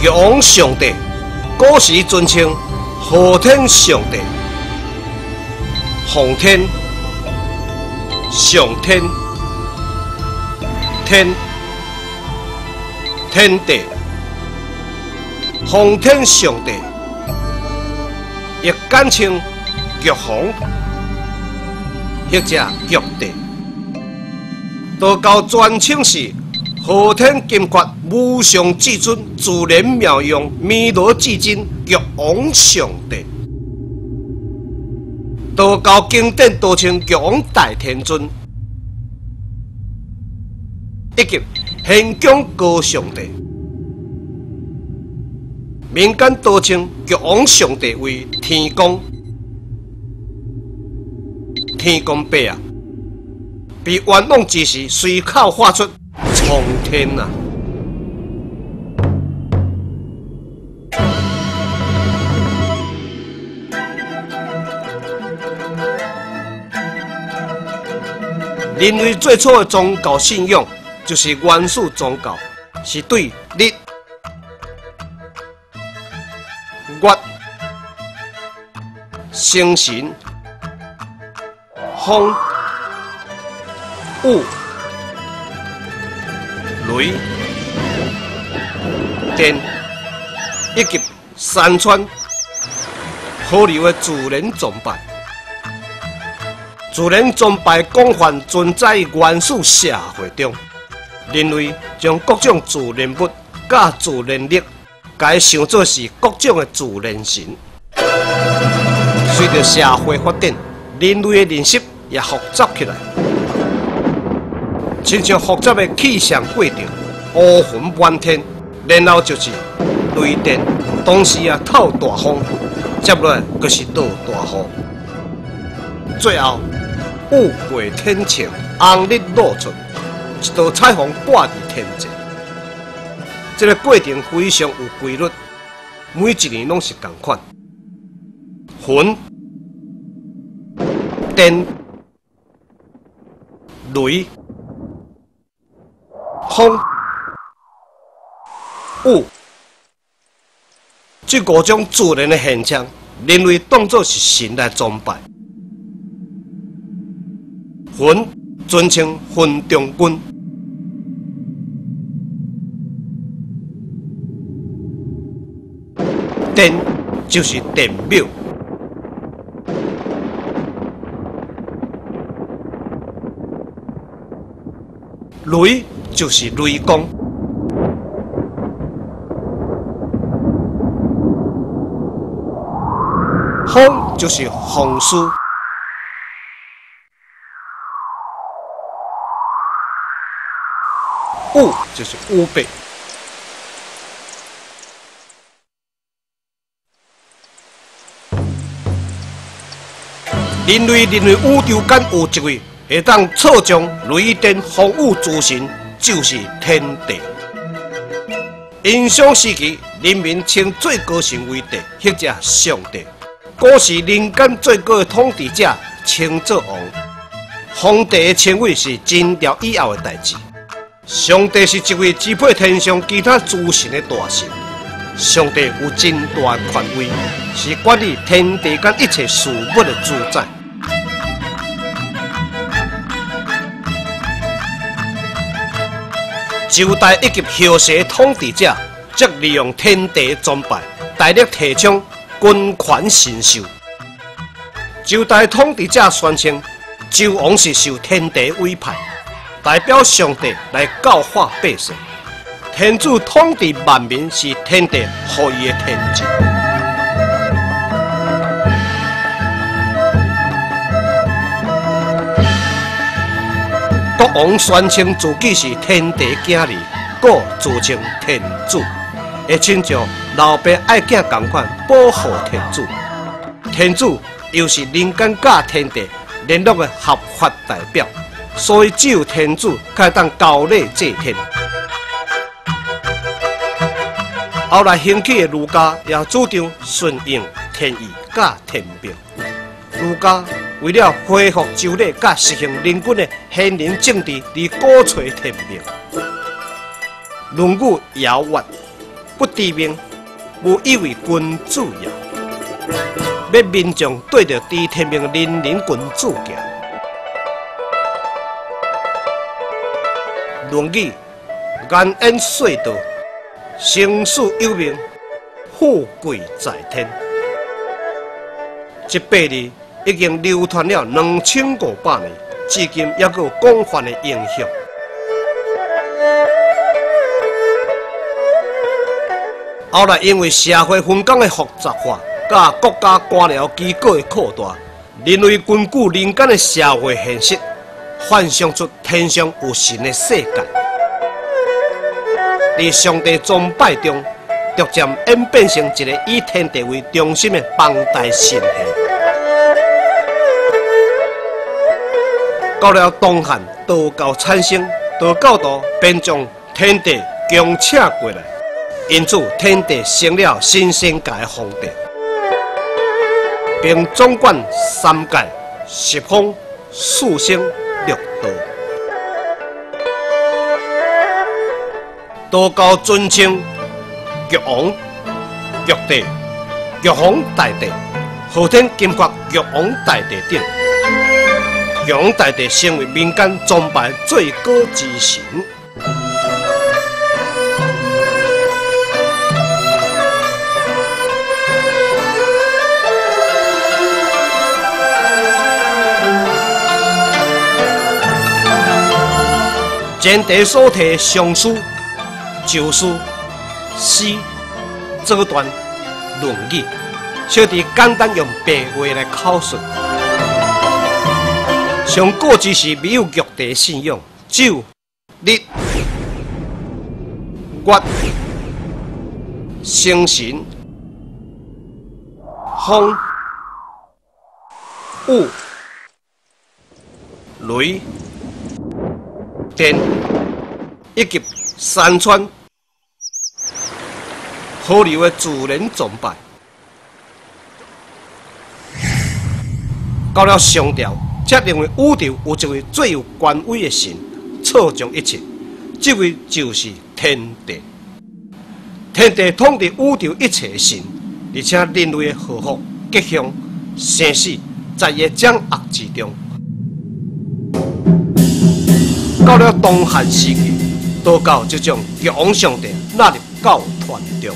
玉皇上帝，古时尊称昊天上帝、昊天、上天、天、天地、昊天上帝，亦简称玉皇，或者玉帝，道教专称是。昊天金阙，无上至尊，自然妙用，弥罗至尊，玉皇上帝。道教经典多称玉皇大天尊，以及玄宫高上帝。民间多称玉皇上帝为天公，天公伯啊！被冤枉之时，随口发出。苍天呐！人类最初的宗教信仰就是原始宗教，是对日、月、星神、风、雾。雷、电以及山川、河流的自然崇拜，自然崇拜广泛存在于原始社会中。人类将各种自然物、甲自然力，改想做是各种的自然神。随着社会发展，人类的认识也复杂起来。亲像复杂的气象过程，乌云满天，然后就是雷电，同时啊透大风，接落来就是落大雨，最后雾过天晴，红日露出，一道彩虹挂在天际。这个过程非常有规律，每一年拢是同款。云、电、雷。风、雾，这五种自然的现象，人类当作是神来崇拜。云尊称云中君，电就是电庙。雷就是雷公，风就是风师，雾就是乌贝。人类认为宇宙间有一位。会当操纵雷电风雨诸神，就是天地。殷商时期，人民称最高神为帝，或者上帝。古时人间最高的统治者称作王。皇帝的称谓是真调以后的代志。上帝是一位支配天上其他诸神的大神。上帝有真大权威，是管理天地间一切事物的主宰。周代以及后世统治者则利用天地崇拜，大力提倡君权神授。周代统治者宣称，周王是受天地委派，代表上帝来教化百姓。天主统治万民是天地赋予的天职。王宣称自己是天地子儿，故自称天子，会亲像老爸爱囝同款保护天子。天子又是人间甲天地联络的合法代表，所以只有天子才当交礼祭天。后来兴起的儒家也主张顺应天意甲天命。儒家为了恢复周礼，甲实行人君的贤人政治，而鼓吹天命。论语尧曰：“不知命，无以为君主也。”要民众对着知天命人人君主行。论语言恩遂道，生死有命，富贵在天。一八字已经流传了两千五百年，至今也有广泛的影响。后来因为社会分工的复杂化，甲国家官僚机构的扩大，人类根据人间的社会现实，幻想出天上有神的世界，在上帝崇拜中，逐渐演变成一个以天地为中心的庞大神到了东汉，道教产生，道教徒便将天地强请过来，因此天地成了新世界的皇帝，并总管三界、十方、四星、六道。道教尊称玉皇、玉帝、玉皇大帝，后天金国玉皇大帝等。玉皇大帝成为民间崇拜最高之神。前地所提上书、旧书、诗、这段论语，小弟简单用白话来口述。上古之时，没有玉帝信仰，只有日、月、星神、风、雾、雷、电，以及山川、河流的自然崇拜。到了上朝。则认为宇宙有一位最有权威的神，操纵一切。这位就是天地。天地统治宇宙一切的神，而且人类的祸福、吉祥、生死，在伊掌握之中。到了东汉时期，道教就将玉皇上帝纳入教团中。